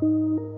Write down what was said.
Música